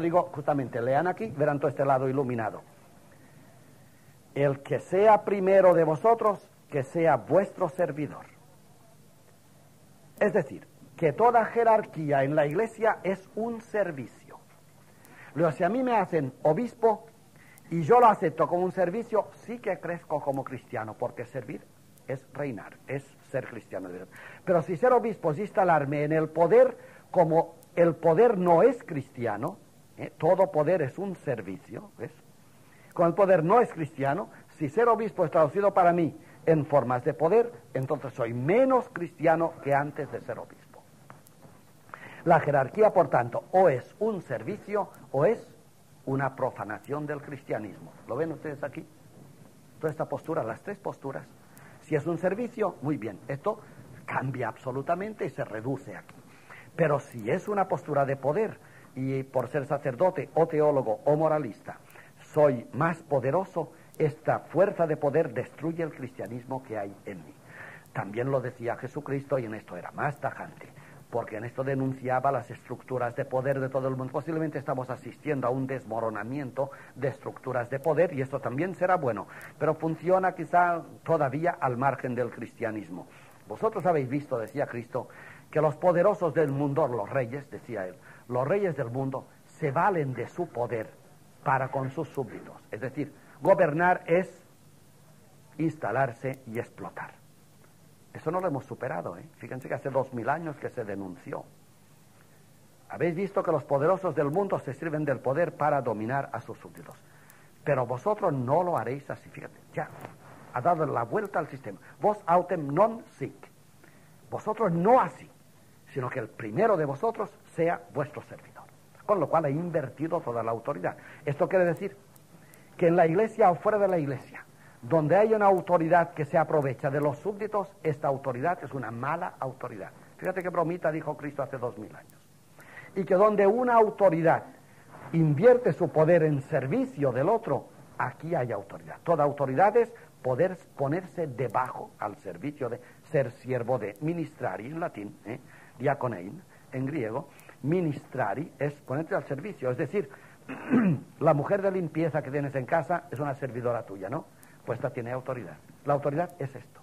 digo justamente, lean aquí, verán todo este lado iluminado. El que sea primero de vosotros, que sea vuestro servidor. Es decir, que toda jerarquía en la iglesia es un servicio. Luego, si a mí me hacen obispo y yo lo acepto como un servicio, sí que crezco como cristiano, porque servir es reinar, es ser cristiano. Pero si ser obispo es instalarme en el poder, como el poder no es cristiano, ¿eh? todo poder es un servicio, ¿ves? Como el poder no es cristiano, si ser obispo es traducido para mí en formas de poder, entonces soy menos cristiano que antes de ser obispo. La jerarquía, por tanto, o es un servicio o es una profanación del cristianismo. ¿Lo ven ustedes aquí? Toda esta postura, las tres posturas. Si es un servicio, muy bien, esto cambia absolutamente y se reduce aquí. Pero si es una postura de poder y por ser sacerdote o teólogo o moralista, soy más poderoso, esta fuerza de poder destruye el cristianismo que hay en mí. También lo decía Jesucristo y en esto era más tajante, porque en esto denunciaba las estructuras de poder de todo el mundo. Posiblemente estamos asistiendo a un desmoronamiento de estructuras de poder y esto también será bueno, pero funciona quizá todavía al margen del cristianismo. Vosotros habéis visto, decía Cristo, que los poderosos del mundo, los reyes, decía él, los reyes del mundo se valen de su poder para con sus súbditos. Es decir, Gobernar es instalarse y explotar. Eso no lo hemos superado. ¿eh? Fíjense que hace dos mil años que se denunció. Habéis visto que los poderosos del mundo se sirven del poder para dominar a sus súbditos. Pero vosotros no lo haréis así. Fíjate, ya ha dado la vuelta al sistema. Vos autem non sic. Vosotros no así, sino que el primero de vosotros sea vuestro servidor. Con lo cual ha invertido toda la autoridad. Esto quiere decir que en la iglesia o fuera de la iglesia, donde hay una autoridad que se aprovecha de los súbditos, esta autoridad es una mala autoridad. Fíjate qué bromita dijo Cristo hace dos mil años. Y que donde una autoridad invierte su poder en servicio del otro, aquí hay autoridad. Toda autoridad es poder ponerse debajo al servicio de ser siervo de ministrari en latín, ¿eh? diaconein en griego. Ministrari es ponerte al servicio, es decir, la mujer de limpieza que tienes en casa es una servidora tuya, ¿no? Pues esta tiene autoridad. La autoridad es esto.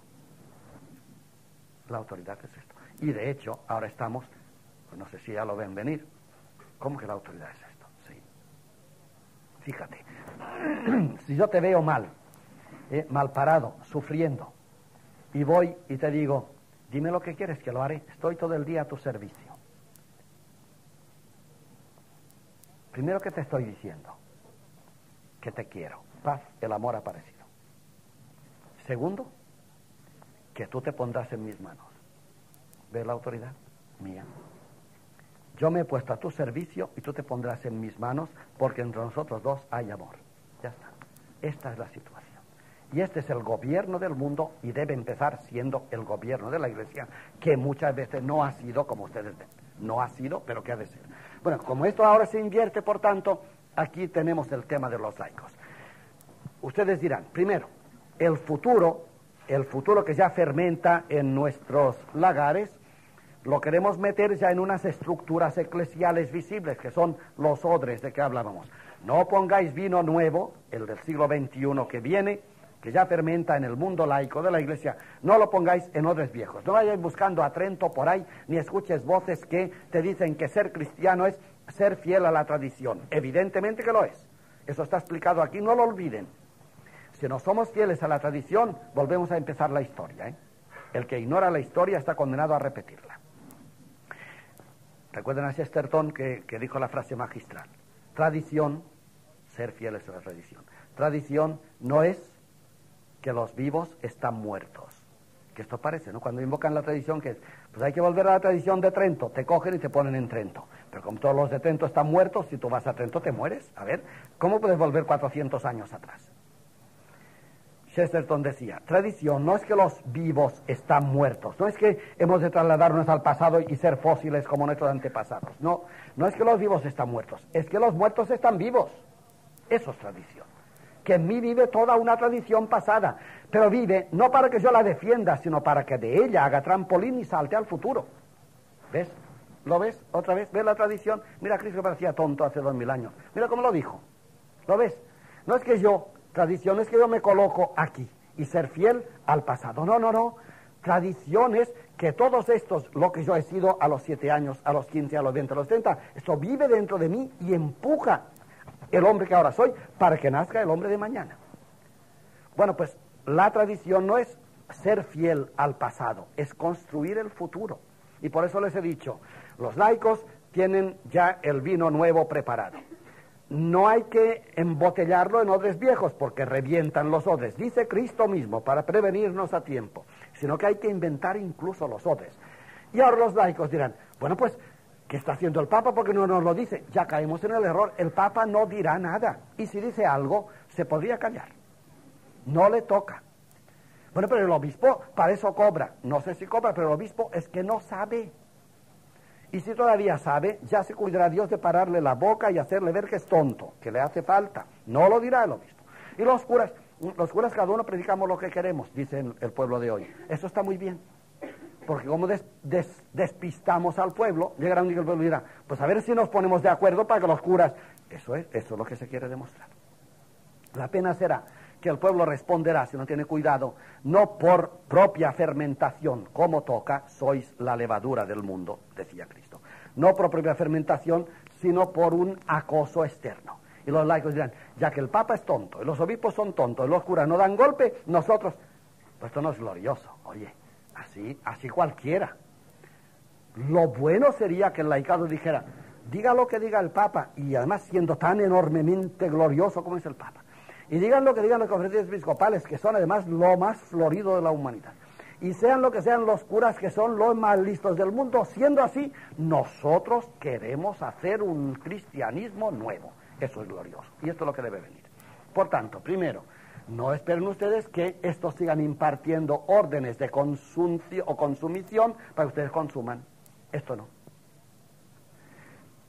La autoridad es esto. Y de hecho, ahora estamos, pues no sé si ya lo ven venir, ¿cómo que la autoridad es esto? Sí. Fíjate, si yo te veo mal, eh, mal parado, sufriendo, y voy y te digo, dime lo que quieres, que lo haré, estoy todo el día a tu servicio. Primero que te estoy diciendo, que te quiero. Paz, el amor aparecido. Segundo, que tú te pondrás en mis manos. ¿Ves la autoridad? Mía. Yo me he puesto a tu servicio y tú te pondrás en mis manos porque entre nosotros dos hay amor. Ya está. Esta es la situación. Y este es el gobierno del mundo y debe empezar siendo el gobierno de la iglesia, que muchas veces no ha sido como ustedes ven. No ha sido, pero que ha de ser. Bueno, como esto ahora se invierte, por tanto, aquí tenemos el tema de los laicos. Ustedes dirán, primero, el futuro, el futuro que ya fermenta en nuestros lagares, lo queremos meter ya en unas estructuras eclesiales visibles, que son los odres de que hablábamos. No pongáis vino nuevo, el del siglo XXI que viene, que ya fermenta en el mundo laico de la iglesia, no lo pongáis en odres viejos. No vayáis buscando a Trento por ahí, ni escuches voces que te dicen que ser cristiano es ser fiel a la tradición. Evidentemente que lo es. Eso está explicado aquí, no lo olviden. Si no somos fieles a la tradición, volvemos a empezar la historia. ¿eh? El que ignora la historia está condenado a repetirla. Recuerden a Chesterton que, que dijo la frase magistral. Tradición, ser fieles a la tradición. Tradición no es que los vivos están muertos. Que esto parece, ¿no? Cuando invocan la tradición, que pues hay que volver a la tradición de Trento, te cogen y te ponen en Trento. Pero como todos los de Trento están muertos, si tú vas a Trento te mueres. A ver, ¿cómo puedes volver 400 años atrás? Chesterton decía, tradición no es que los vivos están muertos, no es que hemos de trasladarnos al pasado y ser fósiles como nuestros antepasados, no, no es que los vivos están muertos, es que los muertos están vivos. Eso es tradición que en mí vive toda una tradición pasada, pero vive no para que yo la defienda, sino para que de ella haga trampolín y salte al futuro. ¿Ves? ¿Lo ves? Otra vez, ¿ves la tradición? Mira, Cristo parecía tonto hace dos mil años. Mira cómo lo dijo. ¿Lo ves? No es que yo, tradición es que yo me coloco aquí y ser fiel al pasado. No, no, no. Tradición es que todos estos, lo que yo he sido a los siete años, a los quince, a los veinte, a los treinta, esto vive dentro de mí y empuja el hombre que ahora soy para que nazca el hombre de mañana. Bueno, pues la tradición no es ser fiel al pasado, es construir el futuro. Y por eso les he dicho, los laicos tienen ya el vino nuevo preparado. No hay que embotellarlo en odres viejos porque revientan los odres, dice Cristo mismo, para prevenirnos a tiempo, sino que hay que inventar incluso los odres. Y ahora los laicos dirán, bueno, pues, ¿qué está haciendo el Papa? Porque no nos lo dice. Ya caemos en el error. El Papa no dirá nada. Y si dice algo, se podría callar. No le toca. Bueno, pero el obispo para eso cobra. No sé si cobra, pero el obispo es que no sabe. Y si todavía sabe, ya se cuidará Dios de pararle la boca y hacerle ver que es tonto, que le hace falta. No lo dirá el obispo. Y los curas, los curas cada uno predicamos lo que queremos, dice el, pueblo de hoy. Eso está muy bien. Porque como despistamos al pueblo, llegará un día el pueblo y dirá, pues a ver si nos ponemos de acuerdo para que los curas... Eso es, eso es lo que se quiere demostrar. La pena será que el pueblo responderá si no tiene cuidado, no por propia fermentación, como toca, sois la levadura del mundo, decía Cristo. No por propia fermentación, sino por un acoso externo. Y los laicos dirán, ya que el Papa es tonto, y los obispos son tontos, y los curas no dan golpe, nosotros, pues esto no es glorioso, oye, así, así cualquiera. Lo bueno sería que el laicado dijera, diga lo que diga el Papa, y además siendo tan enormemente glorioso como es el Papa y digan lo que digan las conferencias episcopales, que son además lo más florido de la humanidad. Y sean lo que sean los curas que son los más listos del mundo, siendo así, nosotros queremos hacer un cristianismo nuevo. Eso es glorioso. Y esto es lo que debe venir. Por tanto, primero, no esperen ustedes que estos sigan impartiendo órdenes de consumición o consumición para que ustedes consuman. Esto no.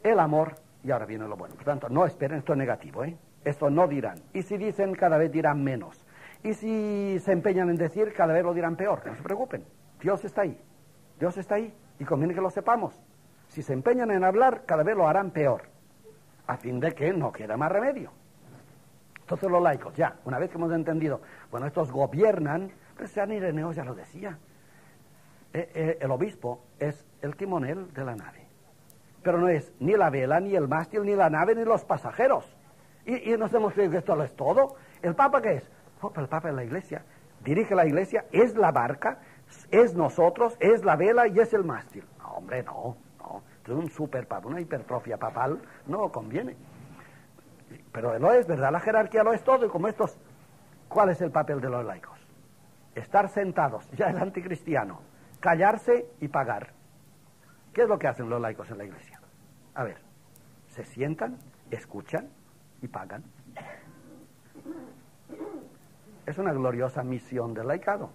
El amor, y ahora viene lo bueno. Por tanto, no esperen, esto es negativo, ¿eh? Esto no dirán. Y si dicen, cada vez dirán menos. Y si se empeñan en decir, cada vez lo dirán peor. No se preocupen. Dios está ahí. Dios está ahí. Y conviene que lo sepamos. Si se empeñan en hablar, cada vez lo harán peor. A fin de que no queda más remedio. Entonces los laicos, ya, una vez que hemos entendido, bueno, estos gobiernan, pues San Ireneo ya lo decía. Eh, eh, el obispo es el timonel de la nave. Pero no es ni la vela, ni el mástil, ni la nave, ni los pasajeros. Y, nos hemos creído que esto es todo. ¿El Papa qué es? Oh, el Papa es la iglesia. Dirige la iglesia, es la barca, es nosotros, es la vela y es el mástil. No, hombre, no, no. Es un super papa, una hipertrofia papal, no conviene. Pero lo es, ¿verdad? La jerarquía lo es todo y como estos, ¿cuál es el papel de los laicos? Estar sentados, ya el anticristiano, callarse y pagar. ¿Qué es lo que hacen los laicos en la iglesia? A ver, se sientan, escuchan, y pagan. Es una gloriosa misión del laicado.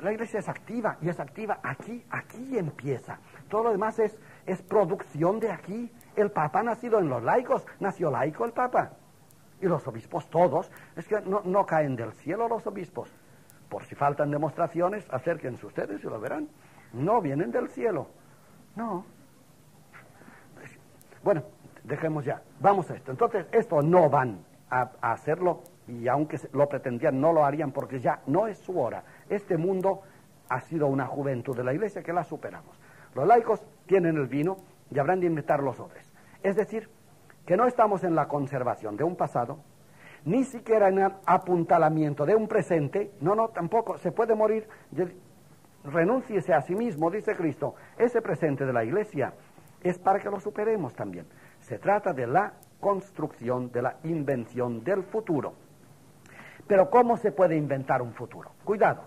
La iglesia es activa y es activa aquí, aquí empieza. Todo lo demás es, es producción de aquí. El Papa ha nacido en los laicos, nació laico el Papa. Y los obispos todos, es que no, no caen del cielo los obispos. Por si faltan demostraciones, acérquense ustedes y lo verán. No vienen del cielo. No. Bueno, dejemos ya, vamos a esto. Entonces, esto no van a, hacerlo y aunque lo pretendían, no lo harían porque ya no es su hora. Este mundo ha sido una juventud de la iglesia que la superamos. Los laicos tienen el vino y habrán de inventar los odres. Es decir, que no estamos en la conservación de un pasado, ni siquiera en el apuntalamiento de un presente, no, no, tampoco, se puede morir, renúnciese a sí mismo, dice Cristo, ese presente de la iglesia es para que lo superemos también. Se trata de la construcción, de la invención del futuro. Pero ¿cómo se puede inventar un futuro? Cuidado,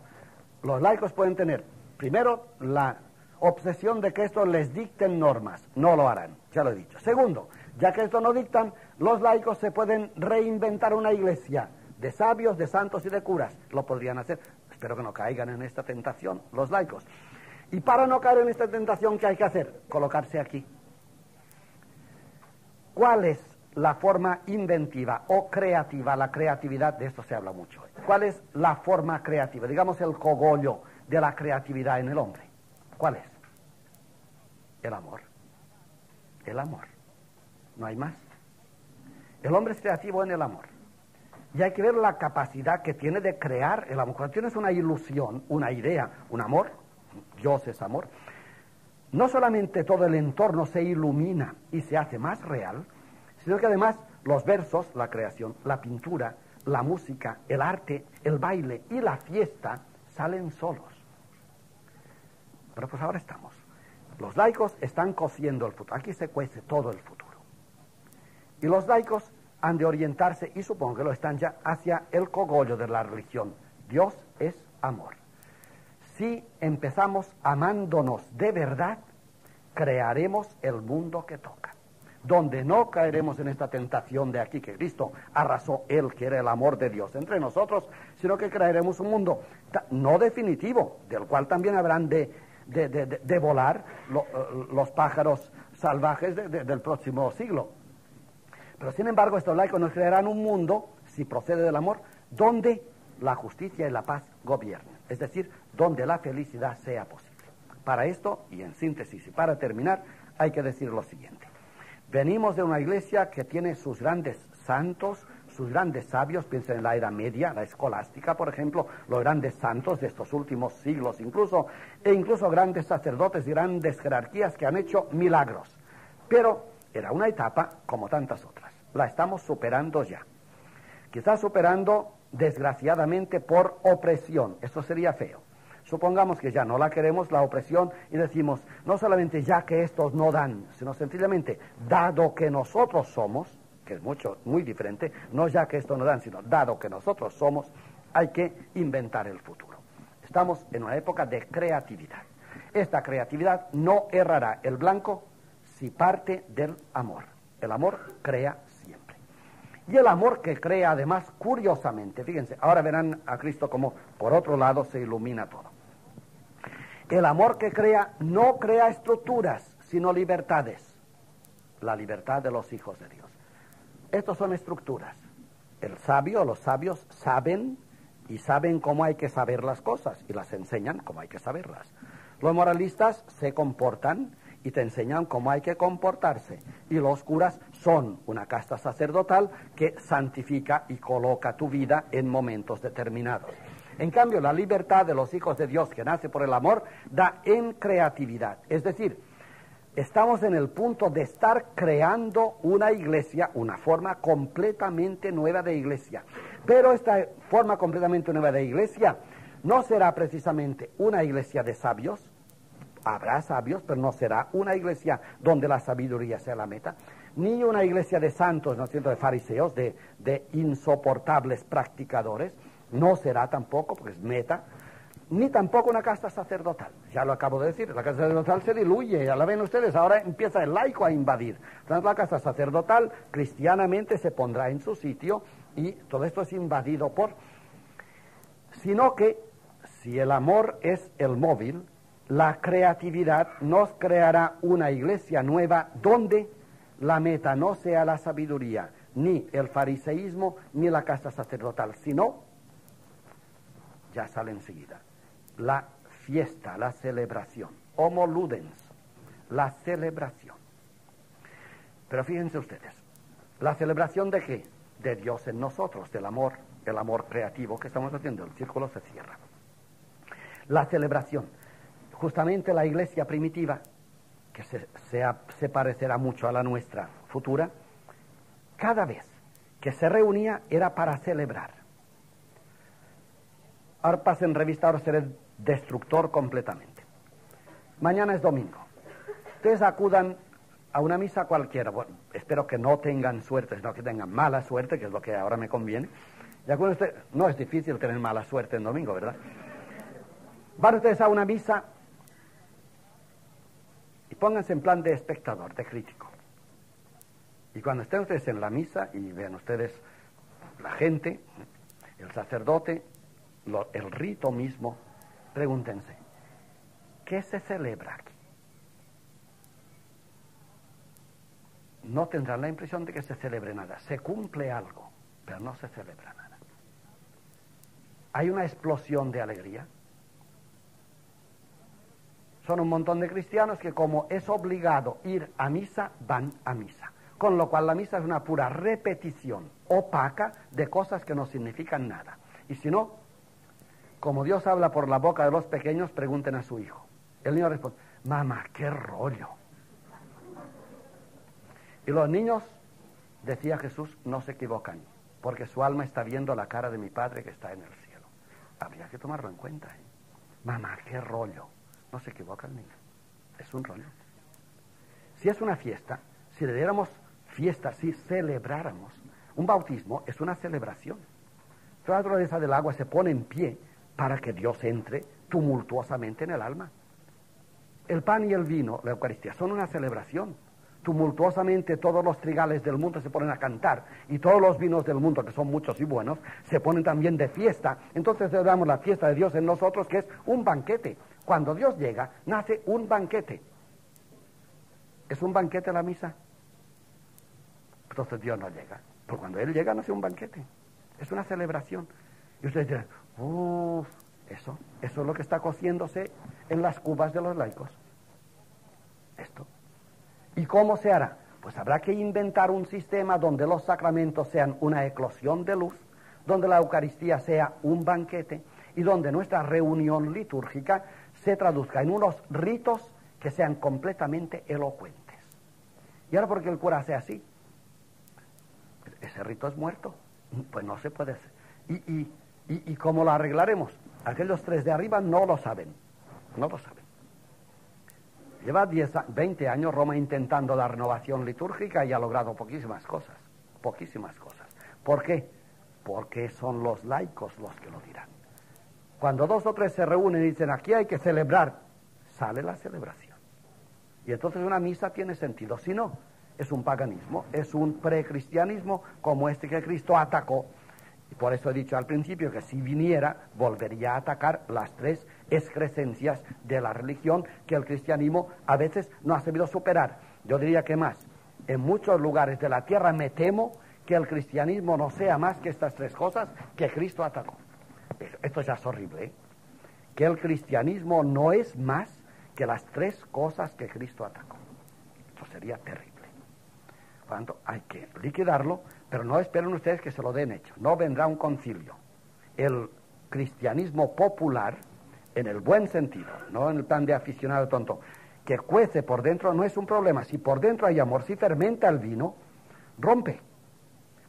los laicos pueden tener, primero, la obsesión de que esto les dicten normas. No lo harán, ya lo he dicho. Segundo, ya que esto no dictan, los laicos se pueden reinventar una iglesia de sabios, de santos y de curas. Lo podrían hacer. Espero que no caigan en esta tentación los laicos. Y para no caer en esta tentación, ¿qué hay que hacer? Colocarse aquí. ¿Cuál es la forma inventiva o creativa? La creatividad, de esto se habla mucho. ¿Cuál es la forma creativa? Digamos el cogollo de la creatividad en el hombre. ¿Cuál es? El amor. El amor. No hay más. El hombre es creativo en el amor. Y hay que ver la capacidad que tiene de crear el amor. Cuando tienes una ilusión, una idea, un amor, Dios es amor, no solamente todo el entorno se ilumina y se hace más real, sino que además los versos, la creación, la pintura, la música, el arte, el baile y la fiesta salen solos. Pero pues ahora estamos. Los laicos están cociendo el futuro. Aquí se cuece todo el futuro. Y los laicos han de orientarse, y supongo que lo están ya, hacia el cogollo de la religión. Dios es amor. Si empezamos amándonos de verdad, crearemos el mundo que toca. Donde no caeremos en esta tentación de aquí que Cristo arrasó, Él que era el amor de Dios entre nosotros, sino que crearemos un mundo no definitivo, del cual también habrán de, de, volar eh, los pájaros salvajes del próximo siglo. Pero sin embargo, estos laicos nos crearán un mundo, si procede del amor, donde la justicia y la paz gobiernen, es decir, donde la felicidad sea posible. Para esto, y en síntesis y para terminar, hay que decir lo siguiente. Venimos de una iglesia que tiene sus grandes santos, sus grandes sabios, piensen en la Edad Media, la escolástica, por ejemplo, los grandes santos de estos últimos siglos incluso, e incluso grandes sacerdotes y grandes jerarquías que han hecho milagros. Pero era una etapa como tantas otras. La estamos superando ya. Quizás superando desgraciadamente por opresión. Eso sería feo. Supongamos que ya no la queremos, la opresión, y decimos, no solamente ya que estos no dan, sino sencillamente, dado que nosotros somos, que es mucho, muy diferente, no ya que estos no dan, sino dado que nosotros somos, hay que inventar el futuro. Estamos en una época de creatividad. Esta creatividad no errará el blanco si parte del amor. El amor crea siempre. Y el amor que crea además curiosamente, fíjense, ahora verán a Cristo como por otro lado se ilumina todo. El amor que crea no crea estructuras, sino libertades. La libertad de los hijos de Dios. Estos son estructuras. El sabio, los sabios saben y saben cómo hay que saber las cosas y las enseñan cómo hay que saberlas. Los moralistas se comportan y te enseñan cómo hay que comportarse. Y los curas son una casta sacerdotal que santifica y coloca tu vida en momentos determinados. En cambio, la libertad de los hijos de Dios que nace por el amor da en creatividad. Es decir, estamos en el punto de estar creando una iglesia, una forma completamente nueva de iglesia. Pero esta forma completamente nueva de iglesia no será precisamente una iglesia de sabios, habrá sabios, pero no será una iglesia donde la sabiduría sea la meta, ni una iglesia de santos, ¿no es cierto?, de fariseos, de, de insoportables practicadores, no será tampoco, porque es meta, ni tampoco una casta sacerdotal. Ya lo acabo de decir, la casta sacerdotal se diluye, ya la ven ustedes, ahora empieza el laico a invadir. Entonces la casta sacerdotal cristianamente se pondrá en su sitio y todo esto es invadido por... Sino que si el amor es el móvil, la creatividad nos creará una iglesia nueva donde la meta no sea la sabiduría, ni el fariseísmo, ni la casta sacerdotal, sino ya sale enseguida. La fiesta, la celebración. Homo ludens, la celebración. Pero fíjense ustedes, ¿la celebración de qué? De Dios en nosotros, del amor, el amor creativo que estamos haciendo. El círculo se cierra. La celebración. Justamente la iglesia primitiva, que se, parecerá mucho a la nuestra futura, cada vez que se reunía era para celebrar Ahora pasen revista, ahora destructor completamente. Mañana es domingo. Ustedes acudan a una misa cualquiera. Bueno, espero que no tengan suerte, sino que tengan mala suerte, que es lo que ahora me conviene. Y usted, no es difícil tener mala suerte en domingo, ¿verdad? Van ustedes a una misa y pónganse en plan de espectador, de crítico. Y cuando estén ustedes en la misa y vean ustedes la gente, el sacerdote, el rito mismo, pregúntense, ¿qué se celebra aquí? No tendrán la impresión de que se celebre nada. Se cumple algo, pero no se celebra nada. Hay una explosión de alegría. son un montón de cristianos que como es obligado ir a misa, van a misa. Con lo cual la misa es una pura repetición opaca de cosas que no significan nada. Y si no, como Dios habla por la boca de los pequeños, pregunten a su hijo. El niño responde, mamá, qué rollo. Y los niños, decía Jesús, no se equivocan, porque su alma está viendo la cara de mi Padre que está en el cielo. Habría que tomarlo en cuenta. ¿eh? Mamá, qué rollo. No se equivoca el niño. Es un rollo. Si es una fiesta, si le diéramos fiesta, si celebráramos, un bautismo es una celebración. La naturaleza del agua se pone en pie para que Dios entre tumultuosamente en el alma. El pan y el vino, la Eucaristía, son una celebración. Tumultuosamente todos los trigales del mundo se ponen a cantar y todos los vinos del mundo, que son muchos y buenos, se ponen también de fiesta. Entonces celebramos la fiesta de Dios en nosotros, que es un banquete. Cuando Dios llega, nace un banquete. ¿Es un banquete la misa? Entonces Dios no llega. Porque cuando Él llega, nace un banquete. Es una celebración. Y ustedes dirán, uff, eso, eso es lo que está cociéndose en las cubas de los laicos. Esto. ¿Y cómo se hará? Pues habrá que inventar un sistema donde los sacramentos sean una eclosión de luz, donde la Eucaristía sea un banquete y donde nuestra reunión litúrgica se traduzca en unos ritos que sean completamente elocuentes. ¿Y ahora por qué el cura hace así? Ese rito es muerto. Pues no se puede hacer. ¿Y, y, y, cómo lo arreglaremos? Aquellos tres de arriba no lo saben. No lo saben. Lleva 10, 20 años Roma intentando la renovación litúrgica y ha logrado poquísimas cosas. Poquísimas cosas. ¿Por qué? Porque son los laicos los que lo dirán. Cuando dos o tres se reúnen y dicen aquí hay que celebrar, sale la celebración. Y entonces una misa tiene sentido. Si no, es un paganismo, es un precristianismo como este que Cristo atacó. Y por eso he dicho al principio que si viniera, volvería a atacar las tres excrescencias de la religión que el cristianismo a veces no ha sabido superar. Yo diría que más, en muchos lugares de la tierra me temo que el cristianismo no sea más que estas tres cosas que Cristo atacó. Esto ya es horrible. ¿eh? Que el cristianismo no es más que las tres cosas que Cristo atacó. Esto sería terrible. Por tanto, hay que liquidarlo, pero no esperen ustedes que se lo den hecho. No vendrá un concilio. El cristianismo popular, en el buen sentido, no en el plan de aficionado tonto, que cuece por dentro no es un problema. Si por dentro hay amor, si fermenta el vino, rompe.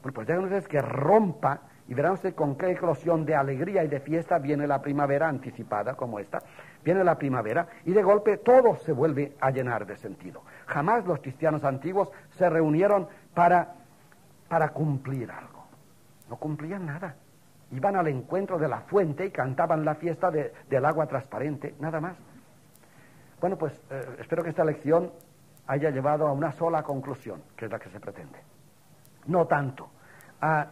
Bueno, pues déjenme ustedes que rompa y verán ustedes con qué eclosión de alegría y de fiesta viene la primavera anticipada como esta. Viene la primavera y de golpe todo se vuelve a llenar de sentido. Jamás los cristianos antiguos se reunieron para, para cumplir algo. No cumplían nada. Iban al encuentro de la fuente y cantaban la fiesta del agua transparente, nada más. Bueno, pues eh, espero que esta lección haya llevado a una sola conclusión, que es la que se pretende. No tanto a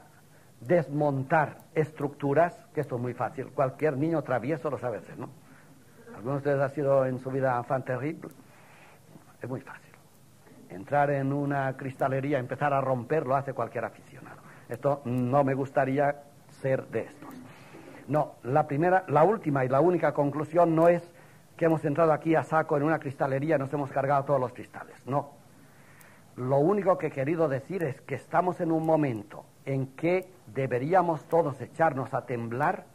desmontar estructuras, que esto es muy fácil, cualquier niño travieso lo sabe hacer, ¿no? ¿Alguno de ustedes ha sido en su vida fan terrible? Es muy fácil. Entrar en una cristalería, empezar a romper, lo hace cualquier aficionado. Esto no me gustaría ser de estos. No, la primera, la última y la única conclusión no es que hemos entrado aquí a saco en una cristalería y nos hemos cargado todos los cristales. No. Lo único que he querido decir es que estamos en un momento en que deberíamos todos echarnos a temblar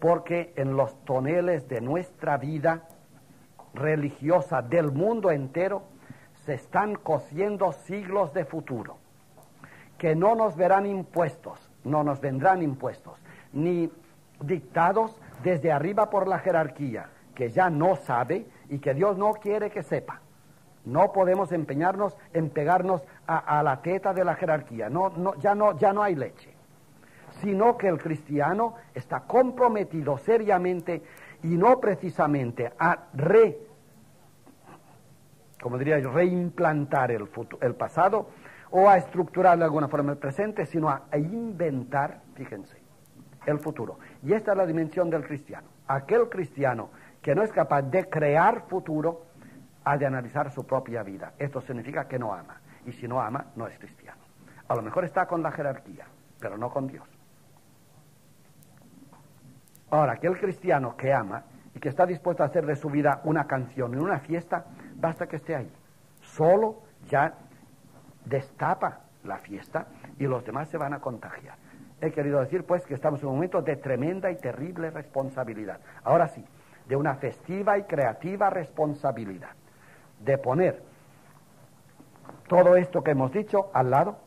porque en los toneles de nuestra vida religiosa del mundo entero se están cosiendo siglos de futuro, que no nos verán impuestos, no nos vendrán impuestos, ni dictados desde arriba por la jerarquía, que ya no sabe y que Dios no quiere que sepa. No podemos empeñarnos en pegarnos a, la teta de la jerarquía. No, no, ya, no, ya no hay leche. Sino que el cristiano está comprometido seriamente y no precisamente a re, como diría reimplantar el, el pasado o a estructurar de alguna forma el presente, sino a, a inventar, fíjense, el futuro. Y esta es la dimensión del cristiano. Aquel cristiano que no es capaz de crear futuro, ha de analizar su propia vida. Esto significa que no ama. Y si no ama, no es cristiano. A lo mejor está con la jerarquía, pero no con Dios. Ahora, aquel cristiano que ama y que está dispuesto a hacer de su vida una canción en una fiesta, basta que esté ahí. Solo ya destapa la fiesta y los demás se van a contagiar. He querido decir pues que estamos en un momento de tremenda y terrible responsabilidad. Ahora sí, de una festiva y creativa responsabilidad. De poner todo esto que hemos dicho al lado,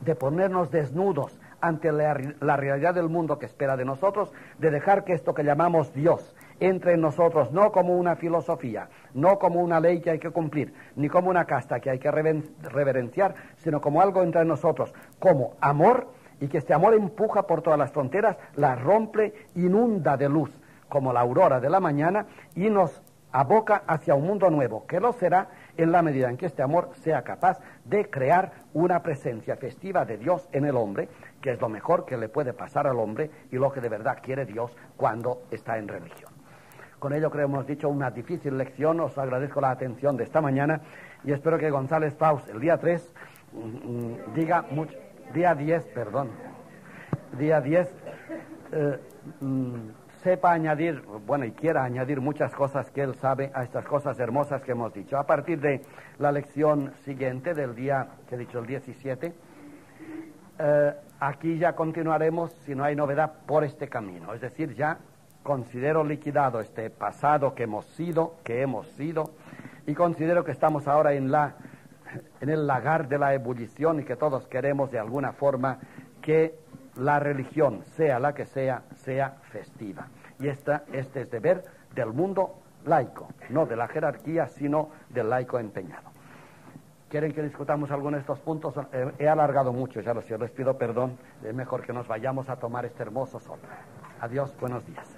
de ponernos desnudos ante la, realidad del mundo que espera de nosotros, de dejar que esto que llamamos Dios entre en nosotros, no como una filosofía, no como una ley que hay que cumplir, ni como una casta que hay que reverenciar, sino como algo entre nosotros, como amor, y que este amor empuja por todas las fronteras, la rompe, inunda de luz, como la aurora de la mañana, y nos aboca hacia un mundo nuevo, que lo será en la medida en que este amor sea capaz de crear una presencia festiva de Dios en el hombre, que es lo mejor que le puede pasar al hombre y lo que de verdad quiere Dios cuando está en religión. Con ello creo hemos dicho una difícil lección, os agradezco la atención de esta mañana y espero que González Paus el día 3 mm, mm, diga mucho, día 10, perdón, día 10 sepa añadir, bueno, y quiera añadir muchas cosas que él sabe a estas cosas hermosas que hemos dicho. A partir de la lección siguiente del día, que he dicho, el 17, eh, aquí ya continuaremos, si no hay novedad, por este camino. Es decir, ya considero liquidado este pasado que hemos sido, que hemos sido, y considero que estamos ahora en, la, en el lagar de la ebullición y que todos queremos de alguna forma que la religión, sea la que sea, sea festiva. Y esta, este es deber del mundo laico, no de la jerarquía, sino del laico empeñado. ¿Quieren que discutamos alguno de estos puntos? He alargado mucho, ya lo sé, les pido perdón. Es mejor que nos vayamos a tomar este hermoso sol. Adiós, buenos días.